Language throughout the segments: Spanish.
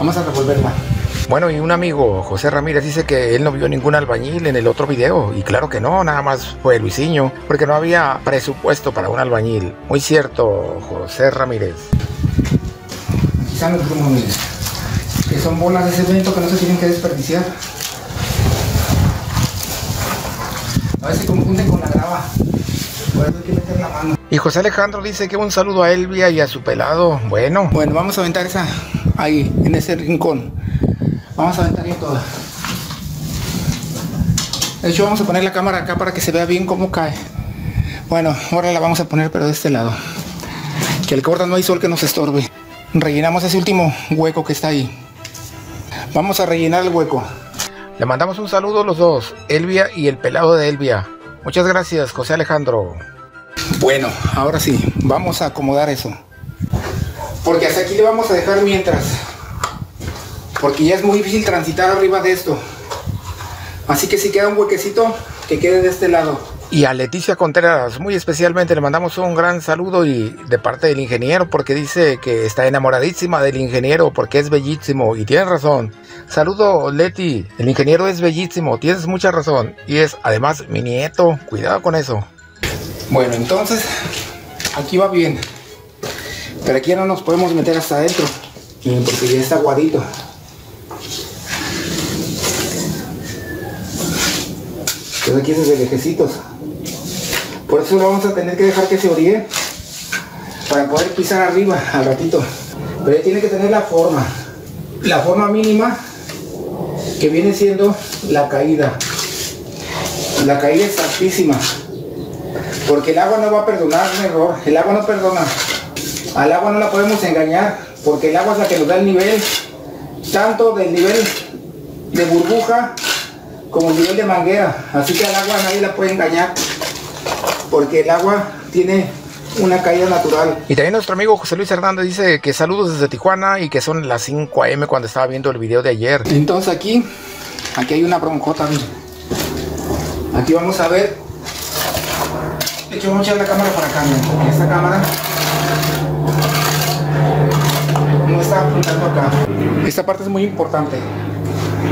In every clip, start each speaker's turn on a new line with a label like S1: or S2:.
S1: Vamos a revolverla.
S2: Bueno, y un amigo, José Ramírez, dice que él no vio ningún albañil en el otro video. Y claro que no, nada más fue Luisinho, porque no había presupuesto para un albañil. Muy cierto, José Ramírez.
S1: Aquí están los grumos, miren. Que son bolas de cemento que no se tienen que desperdiciar. A ver si confunden con la grava. Por eso hay que meter la mano.
S2: Y José Alejandro dice que un saludo a Elvia y a su pelado. Bueno,
S1: Bueno, vamos a aventar esa ahí, en ese rincón. Vamos a aventar ahí toda. De hecho, vamos a poner la cámara acá para que se vea bien cómo cae. Bueno, ahora la vamos a poner pero de este lado. Que el corta no hay sol que nos estorbe. Rellenamos ese último hueco que está ahí. Vamos a rellenar el hueco.
S2: le mandamos un saludo a los dos, Elvia y el pelado de Elvia. Muchas gracias, José Alejandro.
S1: Bueno, ahora sí, vamos a acomodar eso. Porque hasta aquí le vamos a dejar mientras. Porque ya es muy difícil transitar arriba de esto. Así que si queda un huequecito, que quede de este lado.
S2: Y a Leticia Contreras, muy especialmente le mandamos un gran saludo y de parte del ingeniero porque dice que está enamoradísima del ingeniero porque es bellísimo y tiene razón. Saludo Leti, el ingeniero es bellísimo, tienes mucha razón y es además mi nieto, cuidado con eso.
S1: Bueno, entonces, aquí va bien. Pero aquí ya no nos podemos meter hasta adentro. Porque ya está aguadito. Entonces aquí es de lejecitos. Por eso lo vamos a tener que dejar que se oríe. Para poder pisar arriba al ratito. Pero ya tiene que tener la forma. La forma mínima que viene siendo la caída. La caída es altísima. Porque el agua no va a perdonar un error. El agua no perdona. Al agua no la podemos engañar. Porque el agua es la que nos da el nivel. Tanto del nivel de burbuja como el nivel de manguera. Así que al agua nadie la puede engañar. Porque el agua tiene una caída natural.
S2: Y también nuestro amigo José Luis Hernández dice que saludos desde Tijuana y que son las 5 am cuando estaba viendo el video de ayer.
S1: Entonces aquí, aquí hay una broncota. miren. Aquí vamos a ver. De hecho, vamos a echar la cámara para acá. miren, esta cámara no está apuntando acá. Esta parte es muy importante.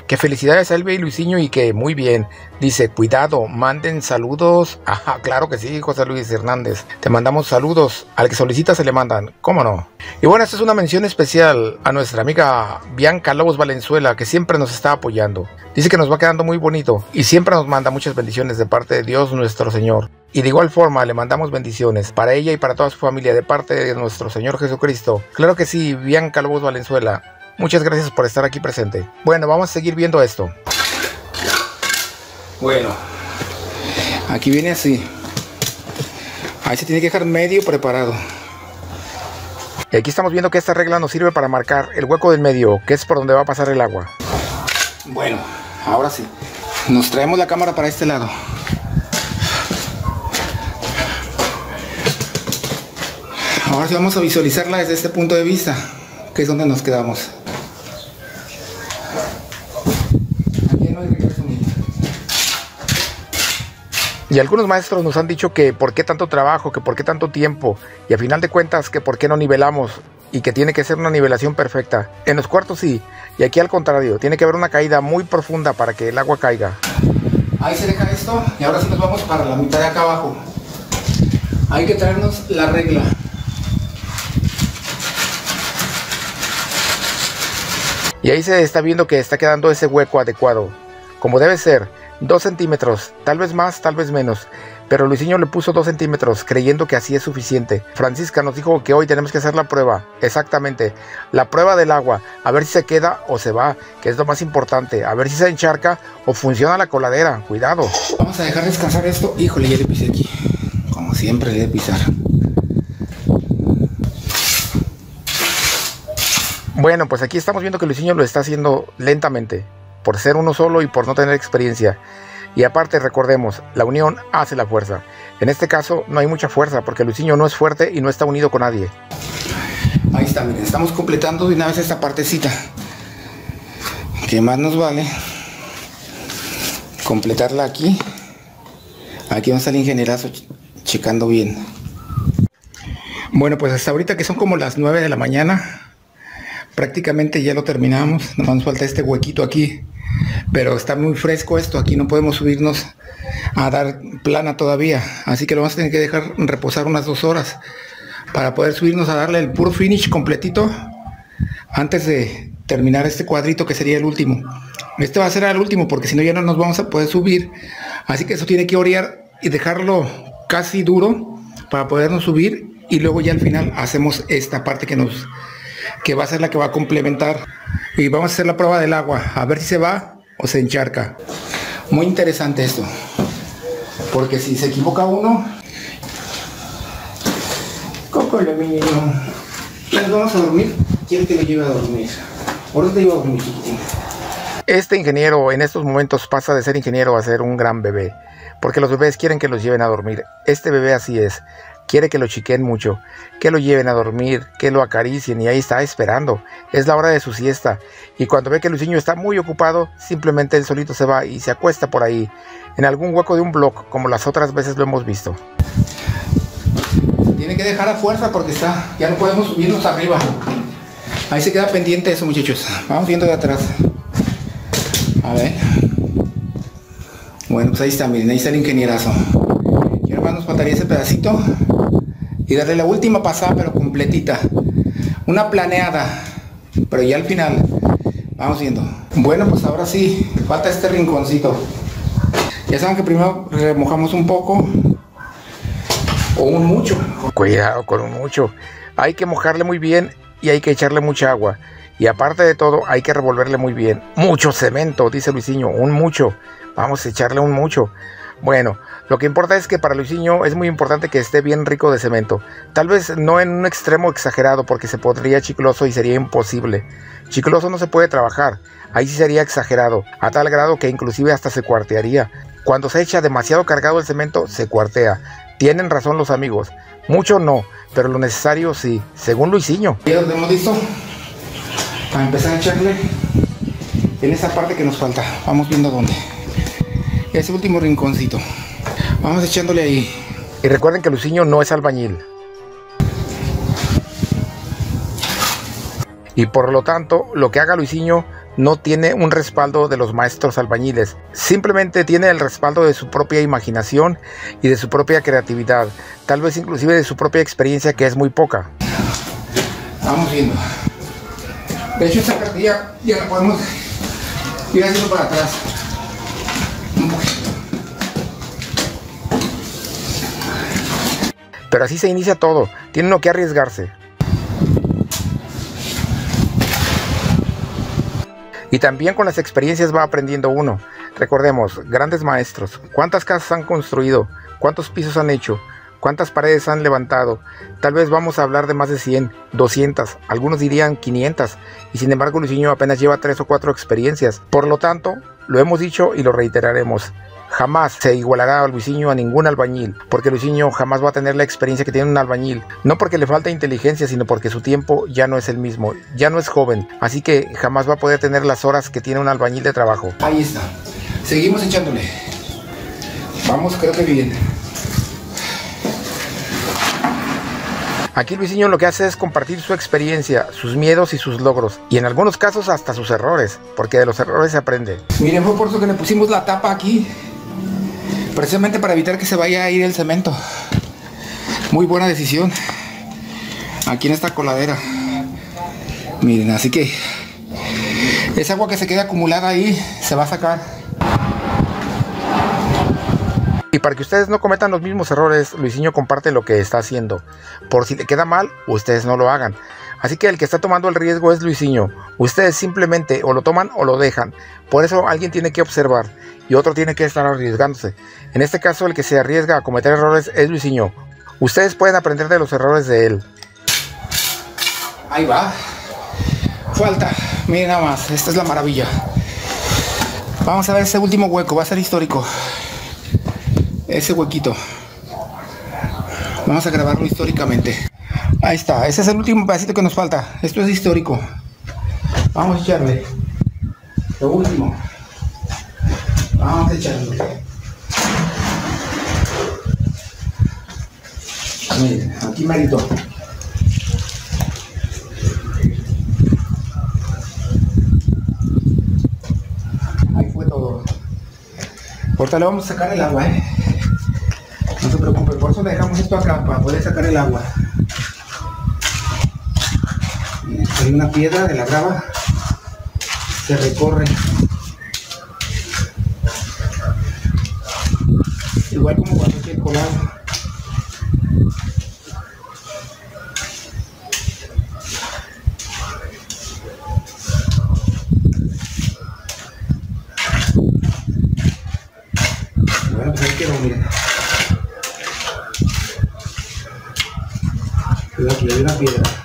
S2: Que felicidades a Elvia y Luisinho y que muy bien. Dice, cuidado, manden saludos. Ajá, claro que sí, José Luis Hernández. Te mandamos saludos. Al que solicita se le mandan. ¿Cómo no? Y bueno, esta es una mención especial a nuestra amiga Bianca Lobos Valenzuela, que siempre nos está apoyando. Dice que nos va quedando muy bonito y siempre nos manda muchas bendiciones de parte de Dios nuestro Señor. Y de igual forma le mandamos bendiciones para ella y para toda su familia de parte de nuestro Señor Jesucristo. Claro que sí, Bianca Lobos Valenzuela. Muchas gracias por estar aquí presente. Bueno, vamos a seguir viendo esto.
S1: Bueno, aquí viene así. Ahí se tiene que dejar medio preparado.
S2: Y aquí estamos viendo que esta regla nos sirve para marcar el hueco del medio, que es por donde va a pasar el agua.
S1: Bueno, ahora sí. Nos traemos la cámara para este lado. Ahora sí vamos a visualizarla desde este punto de vista, que es donde nos quedamos.
S2: Y algunos maestros nos han dicho que por qué tanto trabajo, que por qué tanto tiempo, y a final de cuentas que por qué no nivelamos, y que tiene que ser una nivelación perfecta. En los cuartos sí, y aquí al contrario, tiene que haber una caída muy profunda para que el agua caiga.
S1: Ahí se deja esto y ahora sí nos vamos para la mitad de acá abajo. Hay que traernos la regla.
S2: Y ahí se está viendo que está quedando ese hueco adecuado, como debe ser, 2 centímetros, tal vez más, tal vez menos. Pero Luisinho le puso 2 centímetros, creyendo que así es suficiente. Francisca nos dijo que hoy tenemos que hacer la prueba, exactamente, la prueba del agua, a ver si se queda o se va, que es lo más importante, a ver si se encharca o funciona la coladera, cuidado.
S1: Vamos a dejar descansar esto. Híjole, ya le pisé aquí. Como siempre le pisar.
S2: Bueno, pues aquí estamos viendo que Luisinho lo está haciendo lentamente, por ser uno solo y por no tener experiencia. Y aparte recordemos, la unión hace la fuerza. En este caso no hay mucha fuerza porque Luisinho no es fuerte y no está unido con nadie.
S1: Ahí está, miren, estamos completando de una vez esta partecita. ¿Qué más nos vale? Completarla aquí. Aquí va a estar el ingenierazo ch- checando bien. Bueno, pues hasta ahorita que son como las 9 de la mañana, prácticamente ya lo terminamos. Más nos falta este huequito aquí. Pero está muy fresco esto. Aquí no podemos subirnos a dar plana todavía. Así que lo vamos a tener que dejar reposar unas dos horas para poder subirnos a darle el puro finish completito antes de terminar este cuadrito que sería el último. Este va a ser el último porque si no ya no nos vamos a poder subir. Así que eso tiene que orear y dejarlo casi duro para podernos subir y luego ya al final hacemos esta parte que nos que va a ser la que va a complementar. Y vamos a hacer la prueba del agua a ver si se va o se encharca. Muy interesante esto porque si se equivoca uno Coco le niño nos vamos a dormir. Quiere que lo lleve a dormir ahora te llevo a dormir chiquitín
S2: este ingeniero en estos momentos pasa de ser ingeniero a ser un gran bebé, porque los bebés quieren que los lleven a dormir. Este bebé así es, quiere que lo chiquen mucho, que lo lleven a dormir, que lo acaricien y ahí está esperando. Es la hora de su siesta y cuando ve que Luciño está muy ocupado, simplemente él solito se va y se acuesta por ahí, en algún hueco de un blog, como las otras veces lo hemos visto.
S1: Tiene que dejar a fuerza porque está, ya no podemos subirnos arriba. Ahí se queda pendiente eso muchachos. Vamos viendo de atrás. A ver. Bueno, pues ahí está, miren, ahí está el ingenierazo. Y ahora nos faltaría ese pedacito y darle la última pasada, pero completita. Una planeada, pero ya al final. Vamos viendo. Bueno, pues ahora sí, falta este rinconcito. Ya saben que primero remojamos un poco o un mucho.
S2: Cuidado con un mucho. Hay que mojarle muy bien y hay que echarle mucha agua. Y aparte de todo, hay que revolverle muy bien. Mucho cemento, dice Luisinho, un mucho. Vamos a echarle un mucho. Bueno, lo que importa es que para Luisinho es muy importante que esté bien rico de cemento. Tal vez no en un extremo exagerado porque se podría chicloso y sería imposible. Chicloso no se puede trabajar. Ahí sí sería exagerado, a tal grado que inclusive hasta se cuartearía. Cuando se echa demasiado cargado el cemento, se cuartea. Tienen razón los amigos. Mucho no, pero lo necesario sí, según Luisinho.
S1: ¿Ya lo tenemos listo? a empezar a echarle en esa parte que nos falta. Vamos viendo dónde. Ese último rinconcito. Vamos echándole ahí.
S2: Y recuerden que Luciño no es albañil. Y por lo tanto, lo que haga Luisinho no tiene un respaldo de los maestros albañiles. Simplemente tiene el respaldo de su propia imaginación y de su propia creatividad. Tal vez inclusive de su propia experiencia que es muy poca.
S1: Vamos viendo. De hecho, esta cartilla ya la podemos ir haciendo para atrás.
S2: Pero así se inicia todo. Tiene uno que arriesgarse. Y también con las experiencias va aprendiendo uno. Recordemos, grandes maestros, ¿cuántas casas han construido? ¿Cuántos pisos han hecho? ¿Cuántas paredes han levantado? Tal vez vamos a hablar de más de 100, 200, algunos dirían 500, y sin embargo Luisinho apenas lleva 3 o 4 experiencias. Por lo tanto, lo hemos dicho y lo reiteraremos. Jamás se igualará a Luisinho a ningún albañil, porque Luisinho jamás va a tener la experiencia que tiene un albañil, no porque le falta inteligencia, sino porque su tiempo ya no es el mismo, ya no es joven, así que jamás va a poder tener las horas que tiene un albañil de trabajo.
S1: Ahí está. Seguimos echándole. Vamos, creo que bien.
S2: Aquí Luisinho lo que hace es compartir su experiencia, sus miedos y sus logros, y en algunos casos hasta sus errores, porque de los errores se aprende.
S1: Miren, fue por eso que le pusimos la tapa aquí, precisamente para evitar que se vaya a ir el cemento. Muy buena decisión. Aquí en esta coladera. Miren, así que esa agua que se queda acumulada ahí se va a sacar.
S2: Y para que ustedes no cometan los mismos errores, Luisinho comparte lo que está haciendo. Por si le queda mal, ustedes no lo hagan. Así que el que está tomando el riesgo es Luisinho. Ustedes simplemente o lo toman o lo dejan. Por eso alguien tiene que observar y otro tiene que estar arriesgándose. En este caso el que se arriesga a cometer errores es Luisinho. Ustedes pueden aprender de los errores de él.
S1: Ahí va. Falta. Miren nada más. Esta es la maravilla. Vamos a ver ese último hueco. Va a ser histórico ese huequito. Vamos a grabarlo históricamente. Ahí está, ese es el último pedacito que nos falta. Esto es histórico. Vamos a echarle. Lo último. Vamos a echarle. Miren, aquí merito. Ahí fue todo. Ahorita le vamos a sacar el agua, ¿eh? No se preocupe, por eso dejamos esto acá, para poder sacar el agua. Hay una piedra de la grava, se recorre. Igual como cuando el colado. Bueno, pues ahí quedó, miren. Cuidado, aquí hay una piedra.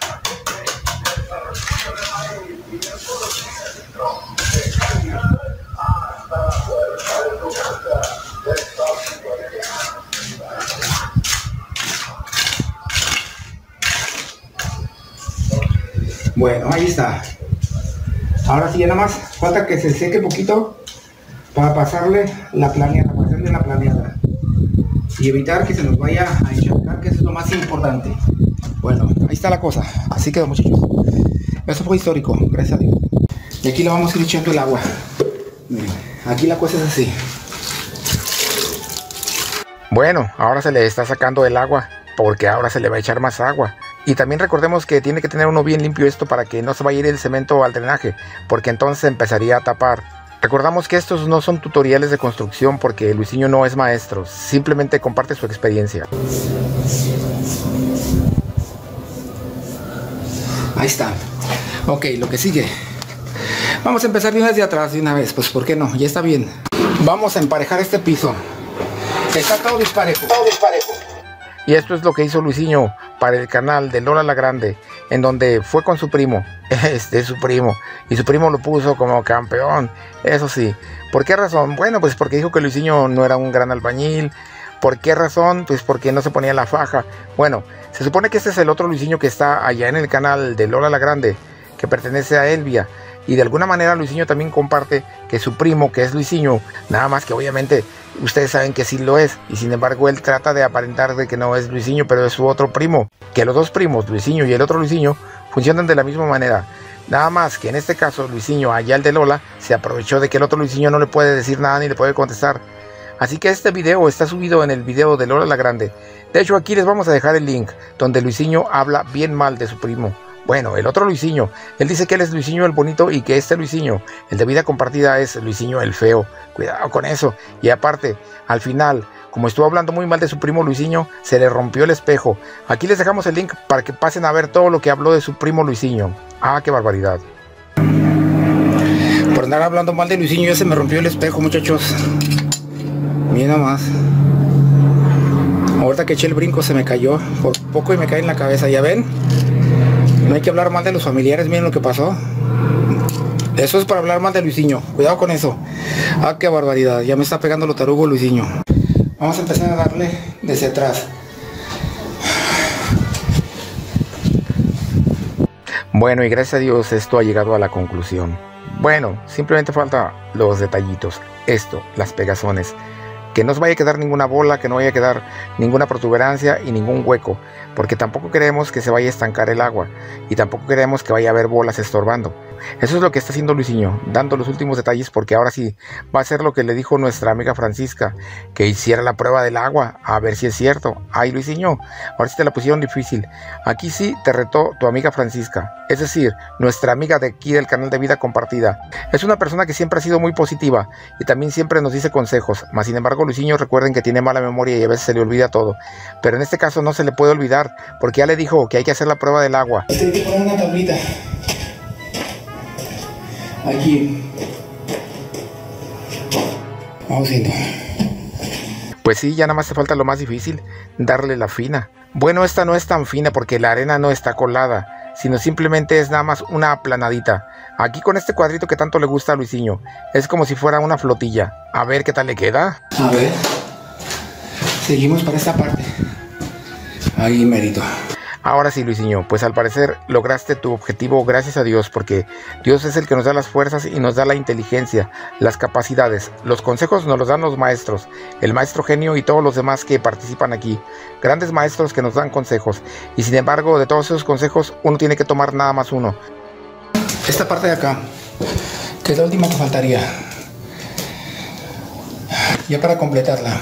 S1: Está. Ahora sí, ya nada más falta que se seque poquito para pasarle la planeada, para hacerle la planeada. Y evitar que se nos vaya a encharcar, que eso es lo más importante. Bueno, ahí está la cosa. Así quedó, muchachos. Eso fue histórico, gracias a Dios. Y aquí le vamos a ir echando el agua. Aquí la cosa es así.
S2: Bueno, ahora se le está sacando el agua porque ahora se le va a echar más agua. Y también recordemos que tiene que tener uno bien limpio esto para que no se vaya a ir el cemento al drenaje, porque entonces empezaría a tapar. Recordamos que estos no son tutoriales de construcción porque Luisinho no es maestro, simplemente comparte su experiencia.
S1: Ahí está. Ok, lo que sigue. Vamos a empezar bien desde atrás de una vez, pues ¿por qué no? Ya está bien. Vamos a emparejar este piso. Está todo disparejo. Todo disparejo.
S2: Y esto es lo que hizo Luisinho para el canal de Lola la Grande, en donde fue con su primo, este es su primo, y su primo lo puso como campeón, eso sí. ¿Por qué razón? Bueno, pues porque dijo que Luisinho no era un gran albañil. ¿Por qué razón? Pues porque no se ponía la faja. Bueno, se supone que este es el otro Luisinho que está allá en el canal de Lola la Grande, que pertenece a Elvia. Y de alguna manera Luisinho también comparte que su primo, que es Luisinho, nada más que obviamente ustedes saben que sí lo es. Y sin embargo él trata de aparentar de que no es Luisinho, pero es su otro primo. Que los dos primos, Luisinho y el otro Luisinho, funcionan de la misma manera. Nada más que en este caso Luisinho, allá el de Lola, se aprovechó de que el otro Luisinho no le puede decir nada ni le puede contestar. Así que este video está subido en el video de Lola la Grande. De hecho aquí les vamos a dejar el link donde Luisinho habla bien mal de su primo. Bueno, el otro Luisinho, él dice que él es Luisinho el bonito y que este Luisinho, el de vida compartida, es Luisinho el feo. Cuidado con eso. Y aparte, al final, como estuvo hablando muy mal de su primo Luisinho, se le rompió el espejo. Aquí les dejamos el link para que pasen a ver todo lo que habló de su primo Luisinho. Ah, qué barbaridad.
S1: Por andar hablando mal de Luisinho ya se me rompió el espejo, muchachos. Miren nomás. Ahorita que eché el brinco se me cayó. Por poco y me cae en la cabeza, ¿ya ven? No hay que hablar mal de los familiares, miren lo que pasó. Eso es para hablar mal de Luisinho. Cuidado con eso. Ah, qué barbaridad. Ya me está pegando lo tarugo Luisinho. Vamos a empezar a darle desde atrás.
S2: Bueno, y gracias a Dios esto ha llegado a la conclusión. Bueno, simplemente falta los detallitos. Esto, las pegazones. Que no se vaya a quedar ninguna bola, que no vaya a quedar ninguna protuberancia y ningún hueco, porque tampoco queremos que se vaya a estancar el agua y tampoco queremos que vaya a haber bolas estorbando. Eso es lo que está haciendo Luisinho, dando los últimos detalles porque ahora sí va a ser lo que le dijo nuestra amiga Francisca, que hiciera la prueba del agua, a ver si es cierto. Ay Luisinho, ahora sí te la pusieron difícil. Aquí sí te retó tu amiga Francisca, es decir, nuestra amiga de aquí del canal de Vida Compartida. Es una persona que siempre ha sido muy positiva y también siempre nos dice consejos, mas sin embargo Luisinho recuerden que tiene mala memoria y a veces se le olvida todo. Pero en este caso no se le puede olvidar porque ya le dijo que hay que hacer la prueba del agua.
S1: Aquí. Vamos viendo.
S2: Pues sí, ya nada más se falta lo más difícil, darle la fina. Bueno, esta no es tan fina porque la arena no está colada, sino simplemente es nada más una aplanadita. Aquí con este cuadrito que tanto le gusta a Luisinho, es como si fuera una flotilla. A ver qué tal le queda.
S1: A ver. Seguimos para esta parte. Ahí mérito.
S2: Ahora sí, Luisinho, pues al parecer lograste tu objetivo gracias a Dios, porque Dios es el que nos da las fuerzas y nos da la inteligencia, las capacidades. Los consejos nos los dan los maestros, el maestro genio y todos los demás que participan aquí. Grandes maestros que nos dan consejos. Y sin embargo, de todos esos consejos, uno tiene que tomar nada más uno.
S1: Esta parte de acá, que es la última que faltaría. Ya para completarla.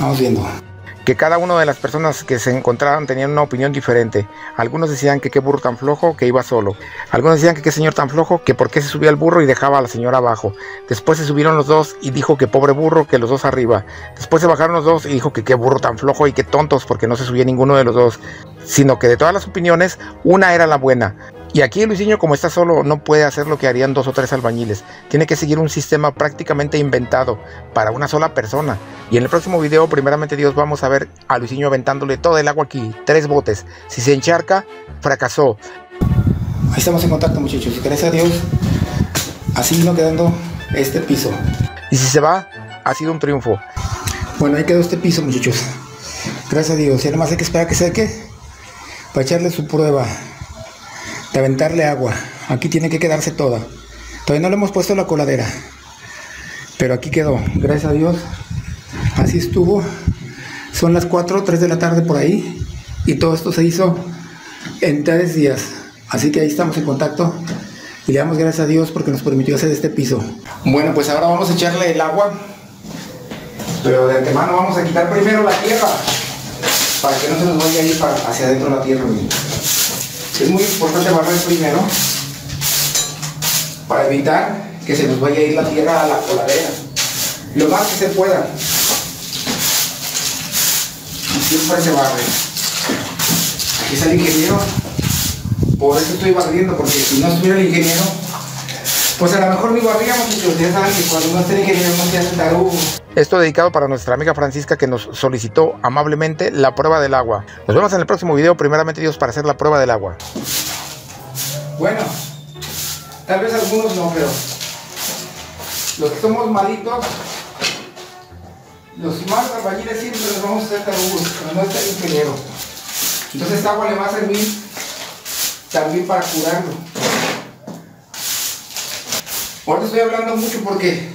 S1: Vamos viendo
S2: que cada una de las personas que se encontraban tenían una opinión diferente. Algunos decían que qué burro tan flojo que iba solo. Algunos decían que qué señor tan flojo que por qué se subía al burro y dejaba a la señora abajo. Después se subieron los dos y dijo que pobre burro que los dos arriba. Después se bajaron los dos y dijo que qué burro tan flojo y qué tontos porque no se subía ninguno de los dos. Sino que de todas las opiniones, una era la buena. Y aquí Luisinho, como está solo, no puede hacer lo que harían dos o tres albañiles. Tiene que seguir un sistema prácticamente inventado para una sola persona. Y en el próximo video, primeramente Dios, vamos a ver a Luisinho aventándole todo el agua aquí, tres botes. Si se encharca, fracasó.
S1: Ahí estamos en contacto, muchachos. Y gracias a Dios, así vino quedando este piso.
S2: Y si se va, ha sido un triunfo.
S1: Bueno, ahí quedó este piso, muchachos. Gracias a Dios. Y además hay que esperar que seque para echarle su prueba aventarle agua. Aquí tiene que quedarse toda. Todavía no le hemos puesto la coladera. Pero aquí quedó. Gracias a Dios. Así estuvo. Son las 4 o 3 de la tarde por ahí. Y todo esto se hizo en tres días. Así que ahí estamos en contacto. Y le damos gracias a Dios porque nos permitió hacer este piso. Bueno, pues ahora vamos a echarle el agua. Pero de antemano vamos a quitar primero la tierra. Para que no se nos vaya a ir hacia adentro la tierra. Es muy importante barrer primero para evitar que se nos vaya a ir la tierra a la coladera. Lo más que se pueda. Siempre se barre. Aquí está el ingeniero. Por eso estoy barriendo, porque si no estuviera el ingeniero, pues a lo mejor ni barríamos, pero ustedes saben que cuando no está el ingeniero no se hace tarugo.
S2: Esto dedicado para nuestra amiga Francisca que nos solicitó amablemente la prueba del agua. Nos vemos en el próximo video, primeramente Dios, para hacer la prueba del agua.
S1: Bueno, tal vez algunos no, pero los que somos malitos, los más albañiles siempre nos vamos a hacer tarugos, pero no está el ingeniero. Entonces esta agua le va a servir también para curarlo. Ahora estoy hablando mucho porque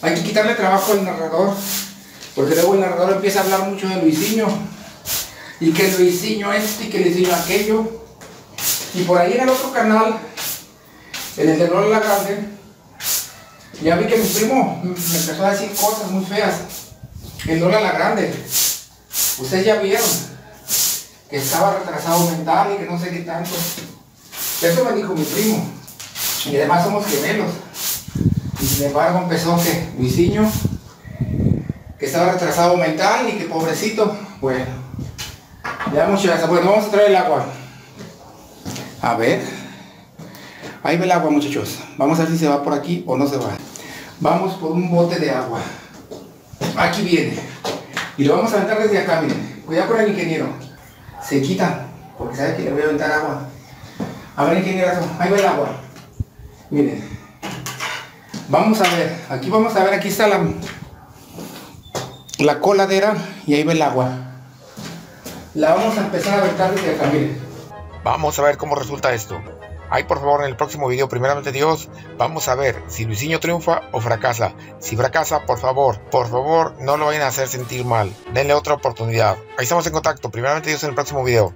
S1: hay que quitarle trabajo al narrador, porque luego el narrador empieza a hablar mucho de Luisinho, y que Luisinho esto y que Luisinho aquello. Y por ahí en el otro canal, en el de Lola la Grande, ya vi que mi primo me empezó a decir cosas muy feas. En Lola la Grande, ustedes ya vieron que estaba retrasado mental y que no sé qué tanto. Eso me dijo mi primo. Y además somos gemelos. Y sin embargo empezó que Luisinho, que estaba retrasado mental y que pobrecito, bueno, ya muchachos, bueno, vamos a traer el agua. A ver, ahí ve el agua muchachos, vamos a ver si se va por aquí o no se va. Vamos por un bote de agua. Aquí viene. Y lo vamos a aventar desde acá, miren. Cuidado con el ingeniero. Se quita, porque sabe que le voy a aventar agua. A ver, ingeniero, ahí va el agua. Miren. Vamos a ver, aquí vamos a ver, aquí está la, la coladera y ahí va el agua. La vamos a empezar a aventar desde acá, miren.
S2: Vamos a ver cómo resulta esto. Ahí por favor en el próximo video, primeramente Dios, vamos a ver si Luisinho triunfa o fracasa. Si fracasa, por favor, por favor, no lo vayan a hacer sentir mal. Denle otra oportunidad. Ahí estamos en contacto, primeramente Dios en el próximo video.